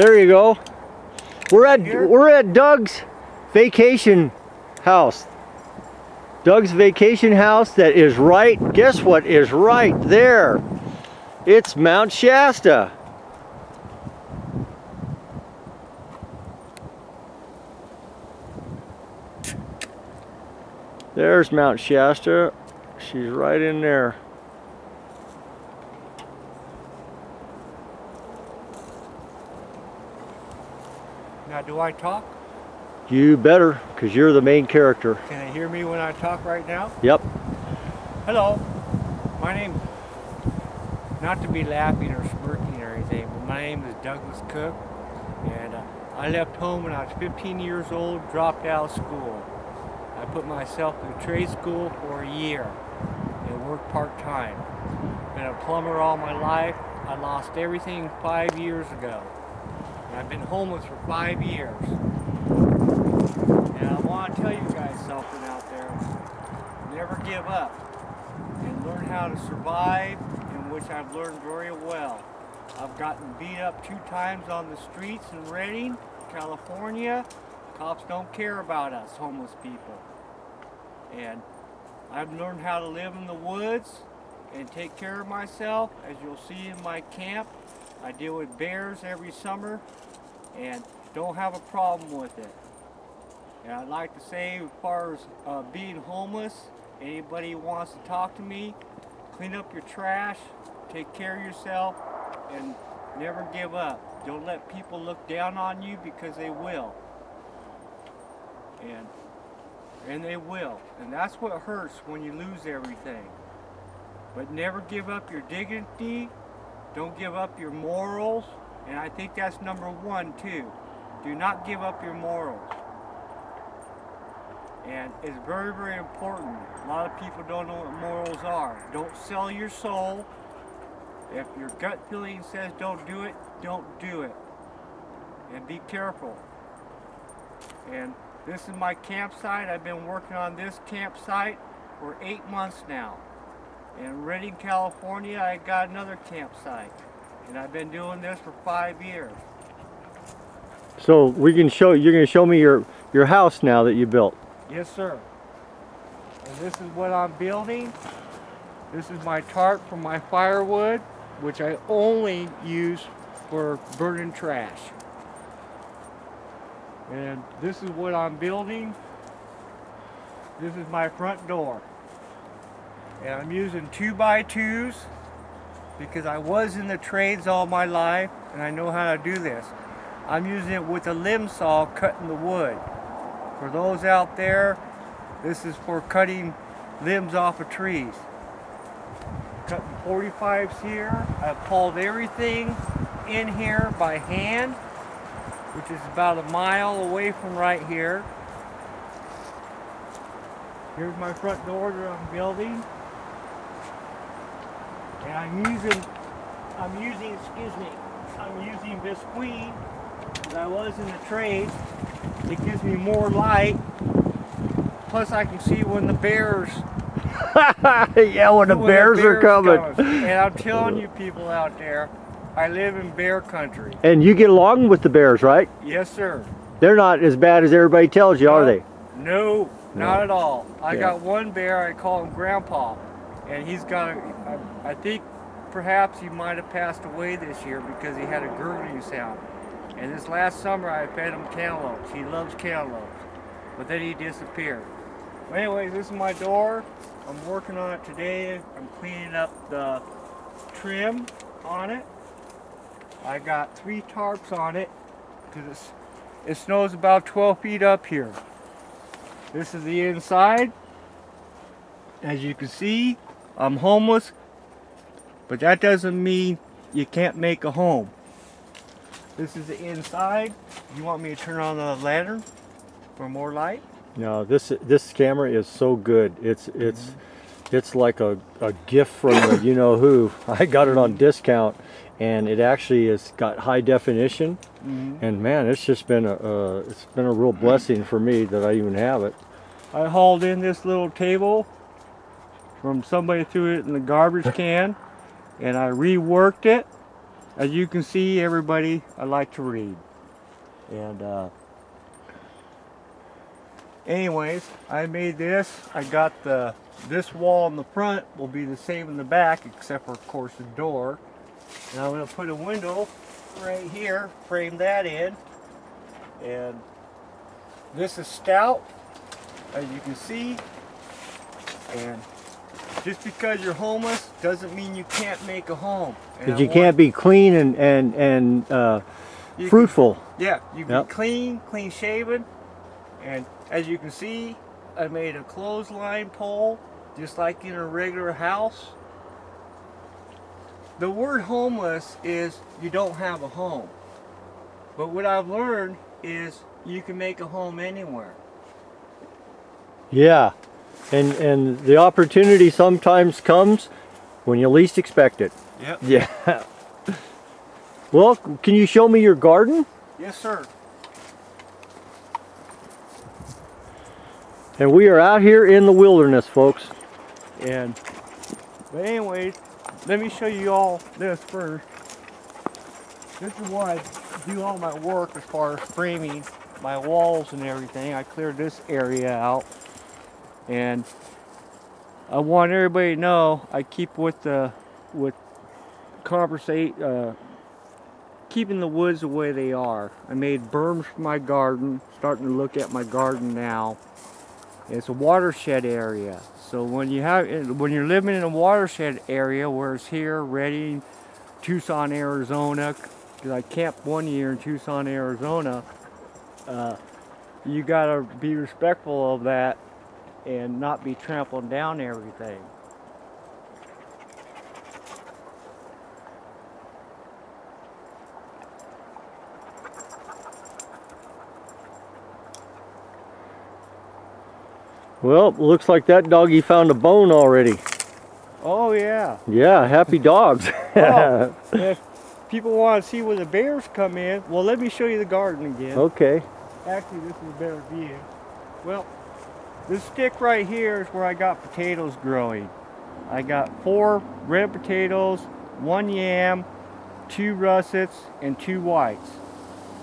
There you go. We're at Here? we're at Doug's vacation house. Doug's vacation house that is right. Guess what is right there? It's Mount Shasta. There's Mount Shasta. She's right in there. Do I talk? You better, because you're the main character. Can they hear me when I talk right now? Yep. Hello. My name, not to be laughing or smirking or anything, but my name is Douglas Cook. And uh, I left home when I was 15 years old, dropped out of school. I put myself in trade school for a year and worked part-time. Been a plumber all my life. I lost everything five years ago. And I've been homeless for five years. And I want to tell you guys something out there. Never give up and learn how to survive, in which I've learned very well. I've gotten beat up two times on the streets in Redding, California. Cops don't care about us, homeless people. And I've learned how to live in the woods and take care of myself. As you'll see in my camp, I deal with bears every summer and don't have a problem with it. And I'd like to say, as far as uh, being homeless, anybody wants to talk to me, clean up your trash, take care of yourself, and never give up. Don't let people look down on you because they will. And and they will. And that's what hurts when you lose everything. But never give up your dignity. Don't give up your morals. And I think that's number one too. Do not give up your morals. And it's very, very important. A lot of people don't know what morals are. Don't sell your soul. If your gut feeling says don't do it, don't do it. And be careful. And this is my campsite. I've been working on this campsite for eight months now. In Redding, California, I got another campsite. And I've been doing this for five years. So we can show you're going to show me your your house now that you built. Yes, sir. And this is what I'm building. This is my tarp for my firewood, which I only use for burning trash. And this is what I'm building. This is my front door. And I'm using two by twos because I was in the trades all my life and I know how to do this. I'm using it with a limb saw cutting the wood. For those out there, this is for cutting limbs off of trees. Cutting 45s here. I've pulled everything in here by hand, which is about a mile away from right here. Here's my front door that I'm building. And I'm using, I'm using, excuse me, I'm using this queen that I was in the trade. It gives me more light. Plus I can see when the bears yeah, when the when bears, are coming. And I'm telling you people out there, I live in bear country. And you get along with the bears, right? Yes, sir. They're not as bad as everybody tells you, are they? No, not at all. I Yeah. got one bear, I call him Grandpa, and he's got a, I, think perhaps he might have passed away this year because he had a gurgling sound. And this last summer I fed him cantaloupes. He loves cantaloupes. But then he disappeared. But anyway, this is my door. I'm working on it today. I'm cleaning up the trim on it. I got three tarps on it because it snows about 12 feet up here. This is the inside. As you can see, I'm homeless, but that doesn't mean you can't make a home. This is the inside. You want me to turn on the lantern for more light? No, this this camera is so good. It's it's it's like a, a gift from the you know who. I got it on discount, and it actually has got high definition. And man, it's just been a uh, it's been a real blessing for me that I even have it. I hauled in this little table from somebody threw it in the garbage can and I reworked it. as you can see, everybody, I like to read. And uh, anyways, I made this. I got the this wall in the front will be the same in the back, except for of course the door. And I'm gonna put a window right here, frame that in. And this is stout, as you can see. And just because you're homeless doesn't mean you can't make a home. Because you want- can't be clean and and and uh, you can- fruitful. Yeah, you can Yep. be clean, clean shaven. And as you can see, I made a clothesline pole, just like in a regular house. The word homeless is you don't have a home. But what I've learned is you can make a home anywhere. Yeah, and and the opportunity sometimes comes when you least expect it. Yep. Yeah. Well, can you show me your garden? Yes, sir. And we are out here in the wilderness, folks. And but anyways, let me show you all this first. This is where I do all my work as far as framing my walls and everything. I cleared this area out. And I want everybody to know I keep with the with conversate uh keeping the woods the way they are. I made berms for my garden, starting to look at my garden now. It's a watershed area. So when you have when you're living in a watershed area, where it's here, Redding, Tucson, Arizona, because I camped one year in Tucson, Arizona, uh, you gotta be respectful of that and not be trampling down everything. Well, looks like that doggy found a bone already. Oh yeah. Yeah, happy dogs. Oh, if people want to see where the bears come in, well, let me show you the garden again. okay. Actually, this is a better view. Well, this stick right here is where I got potatoes growing. I got four red potatoes, one yam, two russets, and two whites.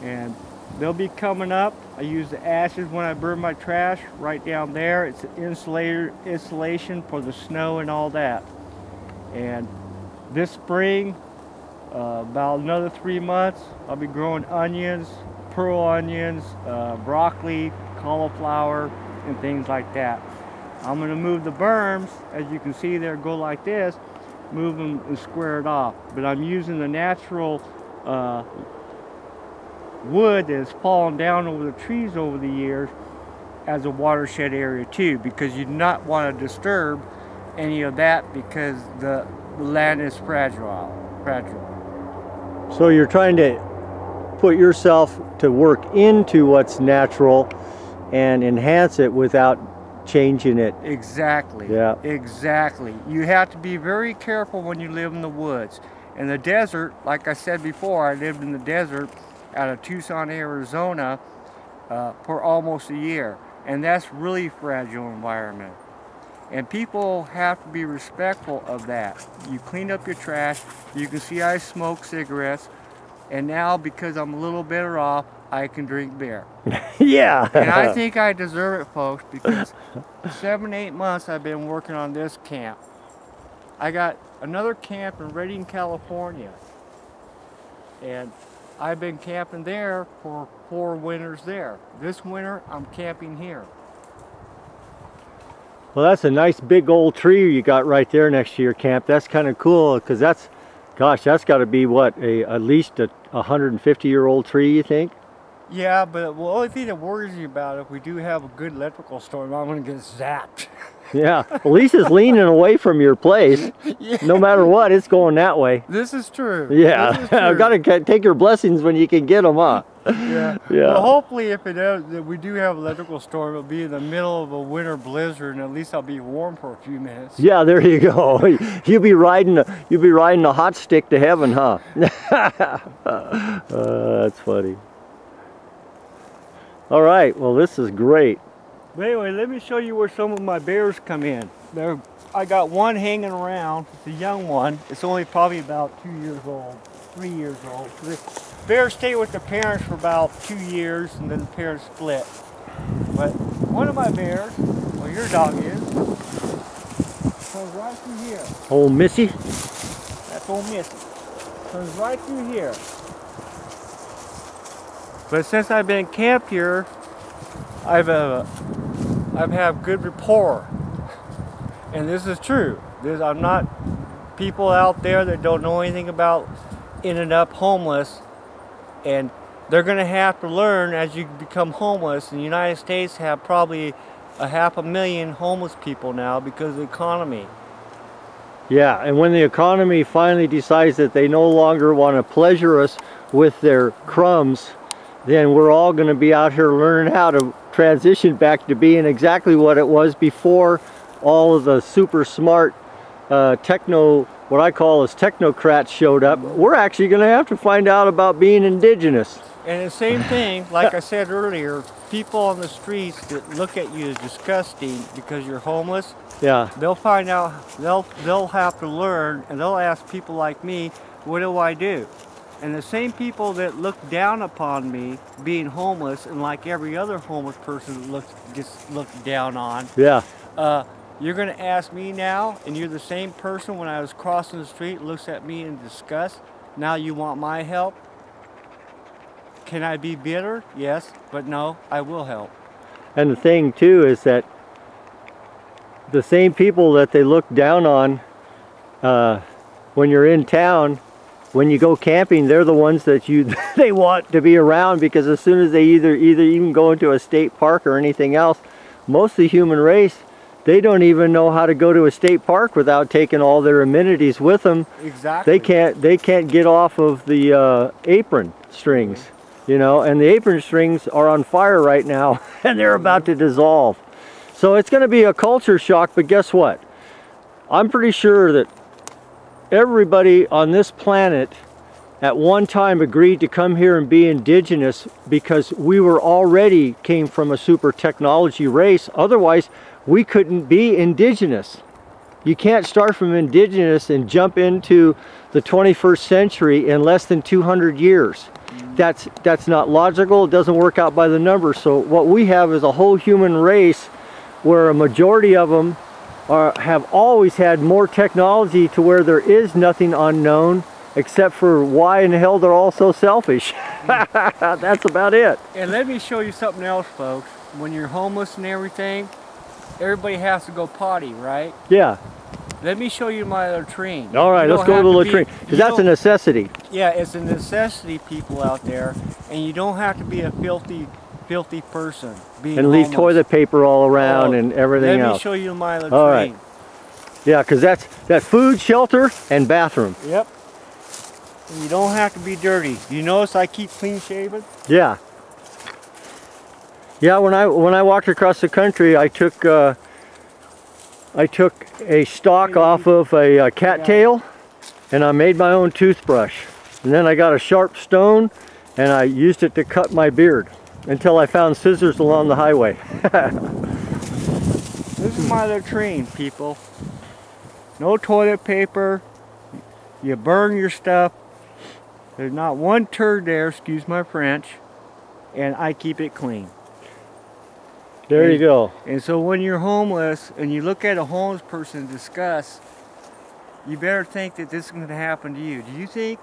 And they'll be coming up. I use the ashes when I burn my trash right down there. It's an insulator insulation for the snow and all that. And this spring, uh, about another three months, I'll be growing onions, pearl onions, uh, broccoli, cauliflower, and things like that. I'm going to move the berms, as you can see there, go like this, move them and square it off. But I'm using the natural uh, wood that has fallen down over the trees over the years as a watershed area too, because you do not want to disturb any of that because the, the land is fragile. Fragile. So you're trying to put yourself to work into what's natural and enhance it without changing it. Exactly. Yeah. Exactly. You have to be very careful when you live in the woods. In the desert, like I said before, I lived in the desert out of Tucson, Arizona uh, for almost a year. And that's really fragile environment. And people have to be respectful of that. You clean up your trash. You can see I smoke cigarettes. And now, because I'm a little better off, I can drink beer. yeah. And I think I deserve it, folks, because seven, eight months I've been working on this camp. I got another camp in Redding, California. And I've been camping there for four winters there. This winter, I'm camping here. Well, that's a nice big old tree you got right there next to your camp. That's kind of cool because that's, gosh, that's got to be what a at least a 150 year old tree. You think? Yeah, but the only thing that worries me about it, if we do have a good electrical storm, I'm going to get zapped. Yeah. At least it's leaning away from your place. yeah, No matter what, it's going that way. this is true. Yeah. Is I've got to take your blessings when you can get them, huh? Yeah. Yeah. Well, hopefully, if it does, that we do have electrical storm, it'll be in the middle of a winter blizzard, and at least I'll be warm for a few minutes. Yeah, there you go. You'll be riding a, you'll be riding a hot stick to heaven, huh? uh, that's funny. All right. Well, this is great. But anyway, let me show you where some of my bears come in. There, I got one hanging around. It's a young one. It's only probably about two years old. three years old. The bears stay with the parents for about two years, and then the parents split. But one of my bears, well, your dog is, comes right through here. Old Missy. That's old Missy. Comes right through here. But since I've been camped here, I've uh, I've had good rapport, and this is true. This, I'm not people out there that don't know anything about ending up homeless, and they're going to have to learn as you become homeless. And the United States have probably a half a million homeless people now because of the economy. Yeah, and when the economy finally decides that they no longer want to pleasure us with their crumbs, then we're all going to be out here learning how to transition back to being exactly what it was before all of the super smart uh, techno, what I call as technocrats showed up. We're actually going to have to find out about being indigenous. And the same thing, like I said earlier, people on the streets that look at you as disgusting because you're homeless, Yeah, they'll find out, they'll, they'll have to learn and they'll ask people like me, what do I do? And the same people that look down upon me being homeless and like every other homeless person that looks, gets looked down on, yeah, uh, you're going to ask me now, and you're the same person when I was crossing the street looks at me in disgust. Now you want my help? Can I be bitter? Yes, but no, I will help. And the thing too is that the same people that they look down on uh, when you're in town, when you go camping, they're the ones that you they want to be around because as soon as they either either even go into a state park or anything else, most of the human race they don't even know how to go to a state park without taking all their amenities with them. Exactly. They can't they can't get off of the uh, apron strings, you know, and the apron strings are on fire right now and they're about to dissolve. So it's going to be a culture shock, but guess what? I'm pretty sure that everybody on this planet at one time agreed to come here and be indigenous because we were already came from a super technology race. Otherwise, we couldn't be indigenous. You can't start from indigenous and jump into the 21st century in less than 200 years. That's that's not logical. It doesn't work out by the numbers. So what we have is a whole human race where a majority of them are, have always had more technology to where there is nothing unknown except for why in the hell they're all so selfish. That's about it. And let me show you something else, folks. When you're homeless and everything, everybody has to go potty, right? Yeah. Let me show you my latrine. All right, let's go to the latrine because that's a necessity. Yeah, it's a necessity, people out there, and you don't have to be a filthy, filthy person. Being And leave homeless. toilet paper all around Oh, and everything Let else. me show you my latrine. All right. Yeah, because that's that food, shelter, and bathroom. Yep. And you don't have to be dirty. You notice I keep clean shaven? Yeah. Yeah, when I when I walked across the country, I took uh, I took a stalk off of a, uh cattail, and I made my own toothbrush. And then I got a sharp stone, and I used it to cut my beard until I found scissors along the highway. This is my latrine, people. No toilet paper. You burn your stuff. There's not one turd there, excuse my French. And I keep it clean. There you go. And so when you're homeless and you look at a homeless person in disgust, you better think that this is going to happen to you. Do you think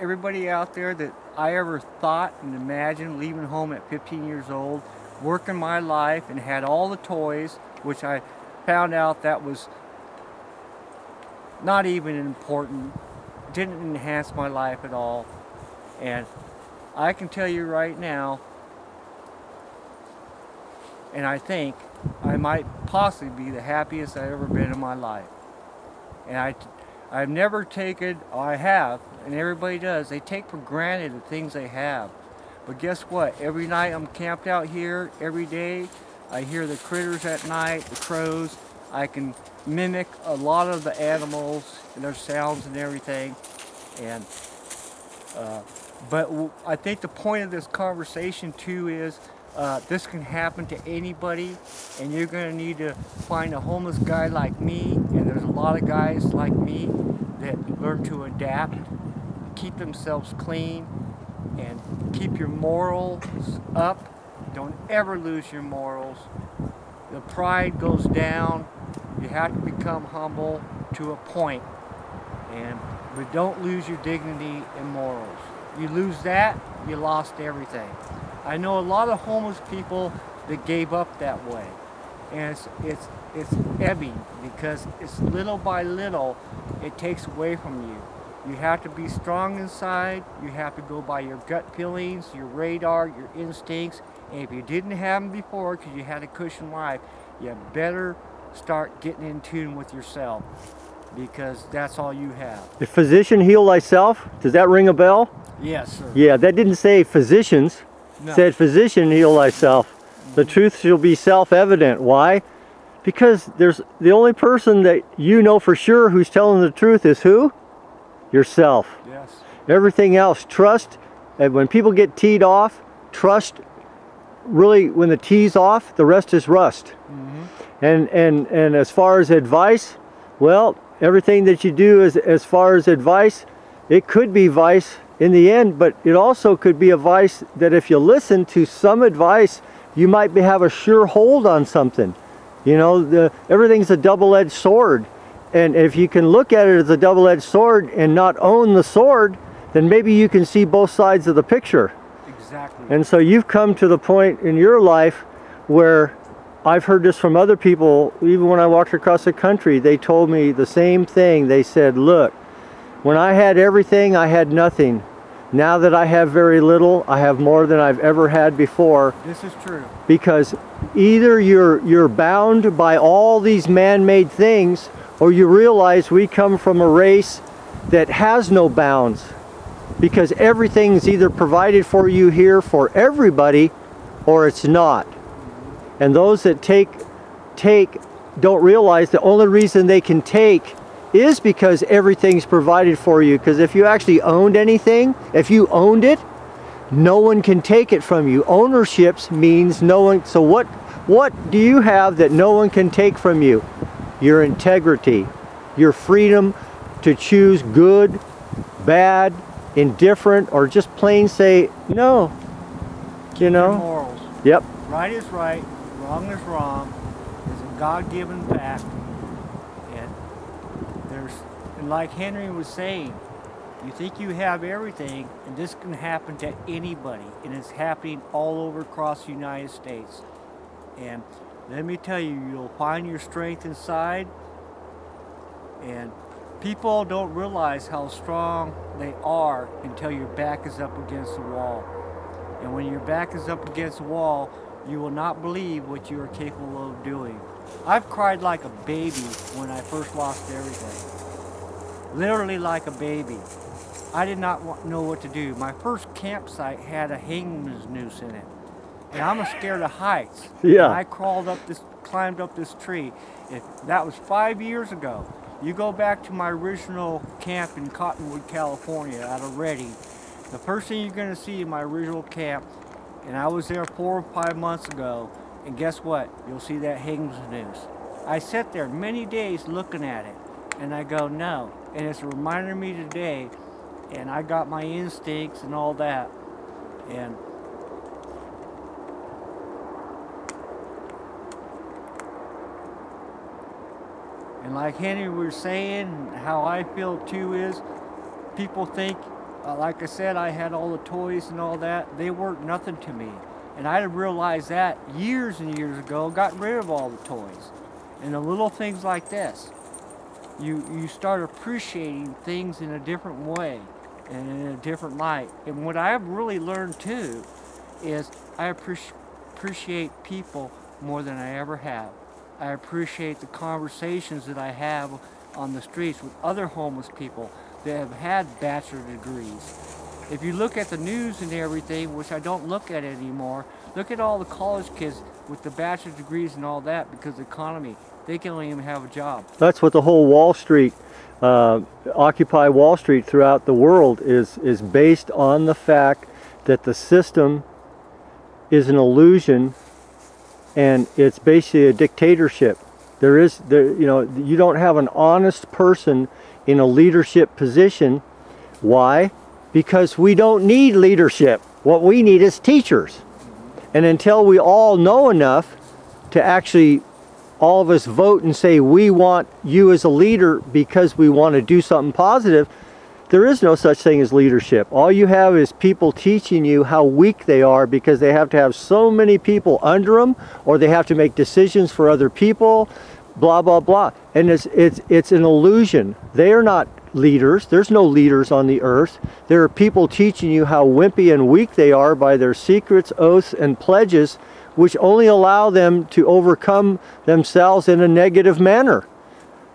everybody out there that I ever thought and imagined leaving home at 15 years old, working my life and had all the toys, which I found out that was not even important, didn't enhance my life at all. And I can tell you right now, and I think I might possibly be the happiest I've ever been in my life. And I, I've never taken, I have, and everybody does, they take for granted the things they have. But guess what? Every night I'm camped out here, every day, I hear the critters at night, the crows. I can mimic a lot of the animals and their sounds and everything. And, uh, but I think the point of this conversation too is uh, this can happen to anybody, and you're going to need to find a homeless guy like me, and there's a lot of guys like me that learn to adapt keep themselves clean and keep your morals up. Don't ever lose your morals. The pride goes down. You have to become humble to a point, and but don't lose your dignity and morals. You lose that, you lost everything. I know a lot of homeless people that gave up that way, and it's it's it's ebbing because it's little by little it takes away from you. You have to be strong inside. You have to go by your gut feelings, your radar, your instincts. And if you didn't have them before because you had a cushion life, you better start getting in tune with yourself because that's all you have. The physician heal thyself. Does that ring a bell? Yes, sir. Yeah, that didn't say physicians. No. Said physician heal thyself. The mm-hmm. truth shall be self-evident. Why? Because there's the only person that you know for sure who's telling the truth is who? Yourself. Yes. Everything else, trust. And when people get teed off, trust. Really, when the tee's off, the rest is rust. Mm-hmm. And and and as far as advice, well, everything that you do as as far as advice, it could be vice in the end, but it also could be a vice that if you listen to some advice, you might be, have a sure hold on something. You know, the everything's a double-edged sword. And if you can look at it as a double-edged sword and not own the sword, then maybe you can see both sides of the picture. Exactly. And so you've come to the point in your life where I've heard this from other people, even when I walked across the country, they told me the same thing. They said, Look, when I had everything, I had nothing. Now that I have very little, I have more than I've ever had before this is true. because either you're you're bound by all these man-made things or you realize we come from a race that has no bounds because everything's either provided for you here for everybody or it's not and those that take take don't realize the only reason they can take is because everything's provided for you because if you actually owned anything if you owned it no one can take it from you. Ownerships means no one. So what? What do you have that no one can take from you? Your integrity, your freedom to choose good, bad, indifferent, or just plain say no. You Your know? morals. Yep. Right is right, wrong is wrong. is a God-given fact. And there's, and like Henry was saying, you think you have everything, and this can happen to anybody, and it's happening all over across the United States. And let me tell you, you'll find your strength inside, and people don't realize how strong they are until your back is up against the wall. And when your back is up against the wall, you will not believe what you are capable of doing. I've cried like a baby when I first lost everything. Literally like a baby. I did not know what to do. My first campsite had a hangman's noose in it. And I'm a scared of heights. Yeah. And I crawled up this, climbed up this tree. If that was five years ago. You go back to my original camp in Cottonwood, California, out of Redding. The first thing you're going to see in my original camp, and I was there four or five months ago, and guess what? You'll see that Higgins noose. I sat there many days looking at it, and I go, no. And it's reminding me today, and I got my instincts and all that. And And like Henry was saying, how I feel too is people think, uh, like I said, I had all the toys and all that. They weren't nothing to me. And I realized that years and years ago, got rid of all the toys. And the little things like this, you, you start appreciating things in a different way and in a different light. And what I've really learned too is I appreci- appreciate people more than I ever have. I appreciate the conversations that I have on the streets with other homeless people that have had bachelor degrees. If you look at the news and everything, which I don't look at anymore, look at all the college kids with the bachelor degrees and all that because the economy. They can't even have a job. That's what the whole Wall Street, uh, Occupy Wall Street throughout the world is is based on the fact that the system is an illusion, and it's basically a dictatorship. There is there you know you don't have an honest person in a leadership position. Why? because we don't need leadership. What we need is teachers. And until we all know enough to actually all of us vote and say we want you as a leader because we want to do something positive, there is no such thing as leadership. All you have is people teaching you how weak they are because they have to have so many people under them or they have to make decisions for other people, blah blah blah. And it's it's it's an illusion. They are not leaders. There's no leaders on the earth. There are people teaching you how wimpy and weak they are by their secrets, oaths and pledges which only allow them to overcome themselves in a negative manner.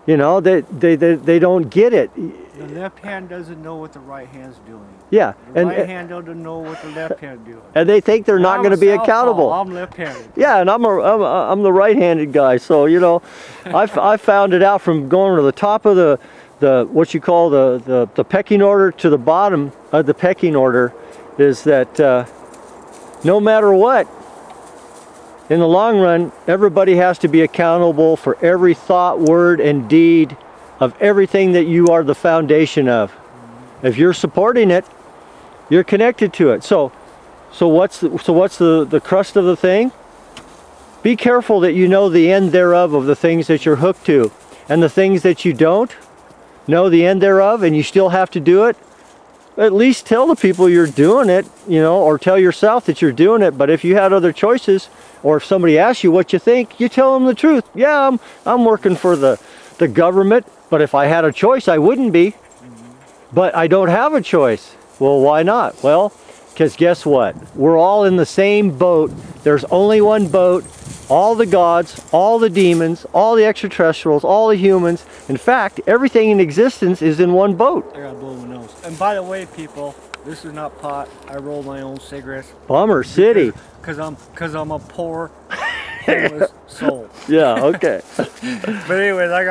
You know, they, they, they, they don't get it. The left hand doesn't know what the right hand's doing. Yeah, The and right hand doesn't know what the left hand's doing. and they think they're not going to be accountable. I'm left-handed. Yeah, and I'm a, I'm, a, I'm the right-handed guy, so you know, I, I found it out from going to the top of the the what you call the the, the pecking order to the bottom of the pecking order is that uh, no matter what, in the long run, everybody has to be accountable for every thought, word, and deed of everything that you are the foundation of. If you're supporting it, you're connected to it. So, so what's the, so what's the the crust of the thing? Be careful that you know the end thereof of the things that you're hooked to, and the things that you don't know the end thereof, and you still have to do it. At least tell the people you're doing it, you know, or tell yourself that you're doing it. But if you had other choices, or if somebody asks you what you think, you tell them the truth. Yeah, I'm I'm working for the the government, but if I had a choice, I wouldn't be. But I don't have a choice. Well, why not? Well, because guess what? We're all in the same boat. There's only one boat. All the gods, all the demons, all the extraterrestrials, all the humans. In fact, everything in existence is in one boat. I gotta blow my nose. And by the way, people, this is not pot. I roll my own cigarettes. Bummer City. Cause I'm, cause I'm a poor, homeless soul. Yeah, okay. But anyways, I got